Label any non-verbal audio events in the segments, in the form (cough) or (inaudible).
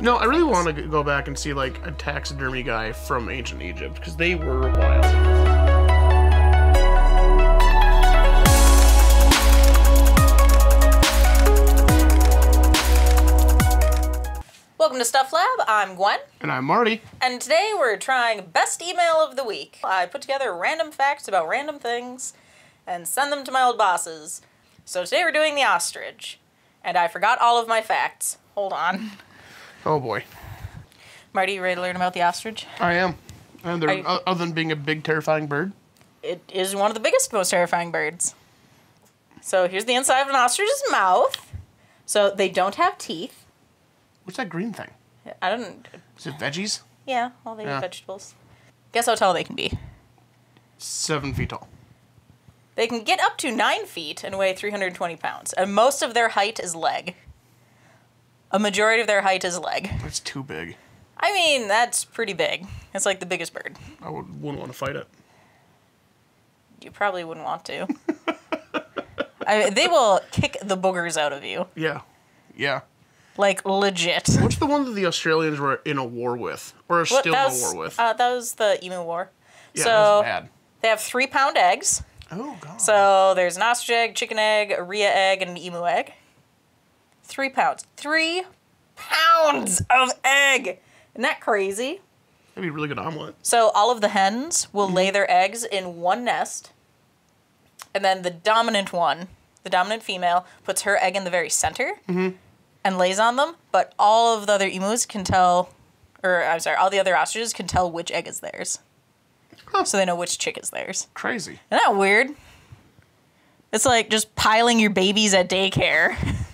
No, I really want to go back and see like a taxidermy guy from ancient Egypt because they were wild. Welcome to Stuff Lab. I'm Gwen, And I'm Marty. and today we're trying best email of the week. I put together random facts about random things and send them to my old bosses. So today we're doing the ostrich, and I forgot all of my facts. Hold on, (laughs) Oh boy, Marty, you ready to learn about the ostrich? I am. And they're you- other than being a big terrifying bird. It is one of the biggest, most terrifying birds. So here's the inside of an ostrich's mouth. So they don't have teeth. What's that green thing? I don't. Is it veggies? Yeah, all they Yeah. eat vegetables. Guess how tall they can be. Seven feet tall. They can get up to nine feet and weigh 320 pounds, and most of their height is leg. A majority of their height is leg. That's too big. I mean, that's pretty big. It's like the biggest bird. I would, wouldn't want to fight it. You probably wouldn't want to. (laughs) I, they will kick the boogers out of you. Yeah, yeah. Like, legit. What's the one that the Australians were in a war with, or are What- still that in a war with? Uh, that was the emu war. yeah, so, that was bad. they have three pound eggs. Oh god. So there's an ostrich egg, chicken egg, a rhea egg, and an emu egg. Three pounds. Three pounds of egg. Isn't that crazy? That'd be a really good omelet. So all of the hens will lay mhm. their eggs in one nest, and then the dominant one, the dominant female, puts her egg in the very center mm-hmm. and lays on them. But all of the other emus can tell, or I'm sorry, all the other ostriches can tell which egg is theirs. Huh. So they know which chick is theirs. Crazy. Isn't that weird? It's like just piling your babies at daycare. (laughs)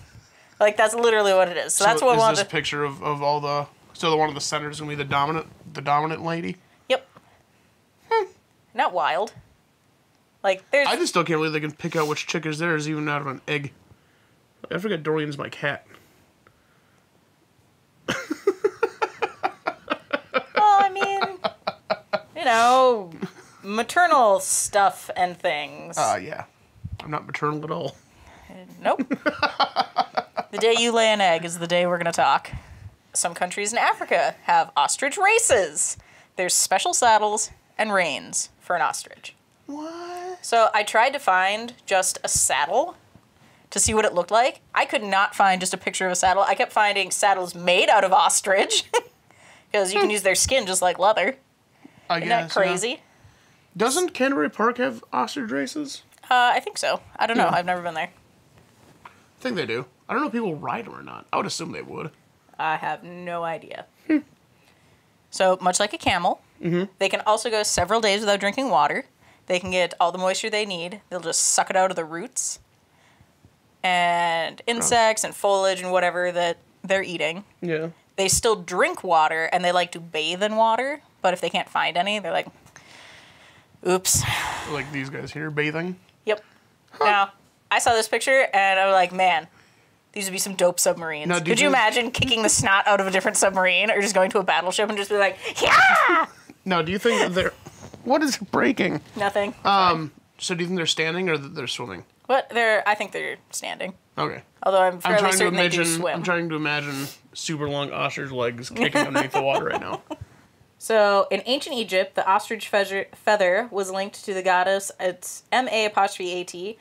like that's literally what it is. So, that's what is I is wanted. this picture of, of all the so the one of the center is gonna be the dominant the dominant lady. Yep. Hmm. Not wild. Like there's I just still can't believe they can pick out which chick is theirs even out of an egg. I forget Dorian's my cat. (laughs) well, I mean, you know, maternal stuff and things. Uh yeah. I'm not maternal at all. Nope. (laughs) the day you lay an egg is the day we're going to talk. Some countries in Africa have ostrich races. There's special saddles and reins for an ostrich. What? So I tried to find just a saddle to see what it looked like. I could not find just a picture of a saddle. I kept finding saddles made out of ostrich (laughs) because you can use their skin just like leather. I Isn't guess. that yeah. crazy? Doesn't Canterbury Park have ostrich races? Uh, I think so. I don't know. Yeah. I've never been there. I think they do. I don't know if people ride them or not. I would assume they would. I have no idea. So, much like a camel, mm-hmm. they can also go several days without drinking water. They can get all the moisture they need. They'll just suck it out of the roots and insects and foliage and whatever that they're eating. Yeah. They still drink water and they like to bathe in water, but if they can't find any, they're like, oops. Like these guys here bathing. Yep. Now, I saw this picture and I was like, man, these would be some dope submarines. Now, Could you you- imagine kicking the snot out of a different submarine or just going to a battleship and just be like, yeah! Now, do you think they're what is breaking? Nothing. Um. So do you think they're standing or that they're swimming? What? they're, I think they're standing. Okay. Although I'm I'm fairly trying to certain they do swim. I'm trying to imagine super long ostrich legs kicking underneath the water right now. (laughs) So in ancient Egypt, the ostrich feather, feather was linked to the goddess. It's M A apostrophe A T.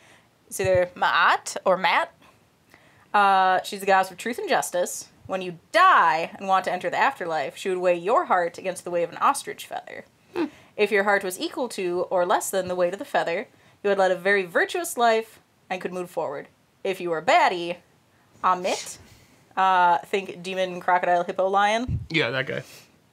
It's either Ma'at or Mat. Uh, she's the goddess of truth and justice. When you die and want to enter the afterlife, she would weigh your heart against the weight of an ostrich feather. If your heart was equal to or less than the weight of the feather, you had led a very virtuous life and could move forward. If you were a baddie, Ammit, uh, think demon, crocodile, hippo, lion. Yeah, that guy.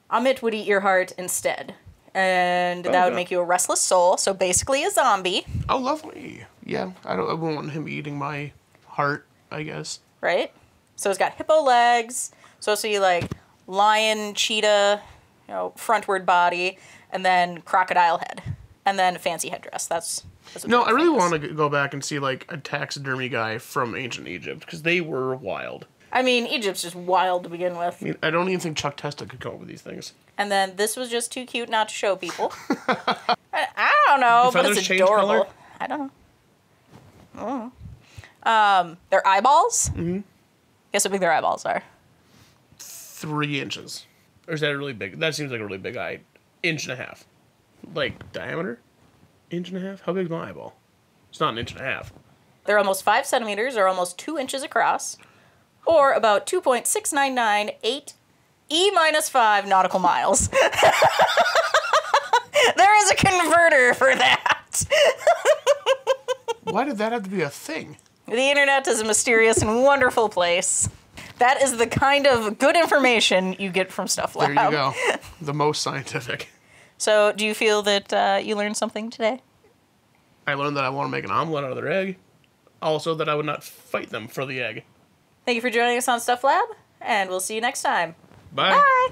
Ammit would eat your heart instead. And that would make you a restless soul, so basically a zombie, Oh, lovely. Yeah, I don't. I wouldn't want him eating my heart. I guess. right? So it's got hippo legs, so see like lion, cheetah, you know, frontward body, and then crocodile head, and then fancy headdress. That's, that's No, I really want to go back and see like a taxidermy guy from ancient Egypt because they were wild. I mean, Egypt's just wild to begin with. I mean, I don't even think Chuck Testa could come up with these things. And then this was just too cute not to show people. (laughs) I, I don't know, but it's adorable. color? I don't know. I don't know. Um, their eyeballs. Mm-hmm. Guess how big their eyeballs are. three inches. Or is that really big? That seems like a really big eye. Inch and a half. Like diameter? Inch and a half? How big is my eyeball? It's not an inch and a half. They're almost five centimeters, or almost two inches across, or about 2.6998 e minus five nautical miles. (laughs) there is a converter for that. (laughs) Why did that have to be a thing? The internet is a mysterious and wonderful place. That is the kind of good information you get from Stuff Lab. There you go. (laughs) the most scientific. So, do you feel that uh, you learned something today? I learned that I want to make an omelet out of their egg. Also, that I would not fight them for the egg. Thank you for joining us on Stuff Lab, and we'll see you next time. Bye. Bye.